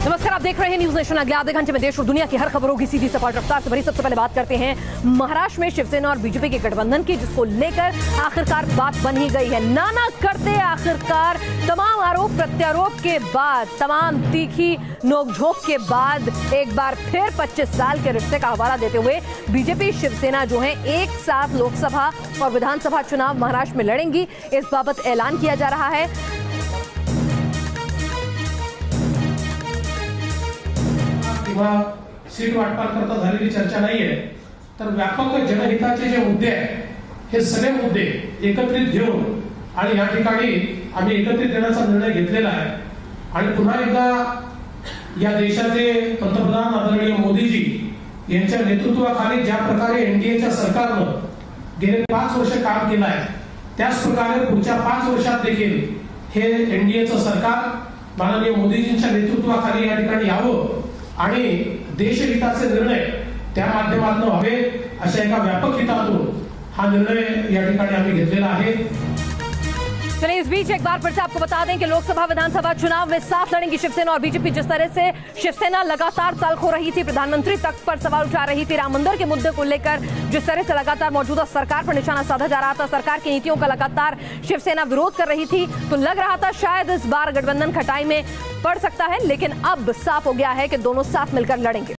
नमस्कार, आप देख रहे हैं न्यूज़ नेशन अगले आधे घंटे में देश और दुनिया की हर खबरों की सीधी सपाट रफ्तार से भरी सबसे पहले बात करते हैं महाराष्ट्र में शिवसेना और बीजेपी के गठबंधन की, जिसको लेकर आखिरकार बात बन ही गई है। नाना करते आखिरकार तमाम आरोप प्रत्यारोप के बाद, तमाम तीखी नोकझोंक के बाद, एक बार फिर 25 साल के रिश्ते का हवाला देते हुए बीजेपी शिवसेना जो है, एक साथ लोकसभा और विधानसभा चुनाव महाराष्ट्र में लड़ेंगी। इस बाबत ऐलान किया जा रहा है। किंवा सीट वाटपाकरता झालेली चर्चा नाहीये तर व्यापक जनहिताचे जे मुद्दे आहेत हे सगळे मुद्दे एकत्रित घेऊन आणि या ठिकाणी आम्ही एकत्रित येण्याचा निर्णय घेतलेला आहे. आणि पुन्हा एकदा या देशाचे पंतप्रधान आदरणीय मोदीजी यांच्या नेतृत्वाखाली ज्या प्रकारे एनडीएच्या सरकारनं गेले पाच वर्ष काम केलं आहे त्याच प्रकारे पुढच्या पाच वर्षात देखील हे एनडीएचं सरकार माननीय मोदीजींच्या नेतृत्वाखाली या ठिकाणी यावं आणि देशहिताचे निर्णय त्या माध्यमातून व्हावे अशा एका व्यापक हितातून हा निर्णय या ठिकाणी आम्ही घेतलेला आहे. चलिए इस बीच एक बार फिर से आपको बता दें कि लोकसभा विधानसभा चुनाव में साथ लड़ेंगी शिवसेना और बीजेपी, जिस तरह से शिवसेना लगातार तल्ख हो रही थी, प्रधानमंत्री तक पर सवाल उठा रही थी राम मंदिर के मुद्दे को लेकर, जिस तरह से लगातार मौजूदा सरकार पर निशाना साधा जा रहा था, सरकार की नीतियों का लगातार शिवसेना विरोध कर रही थी तो लग रहा था शायद इस बार गठबंधन खटाई में पड़ सकता है, लेकिन अब साफ़ हो गया है कि दोनों साथ मिलकर लड़ेंगे।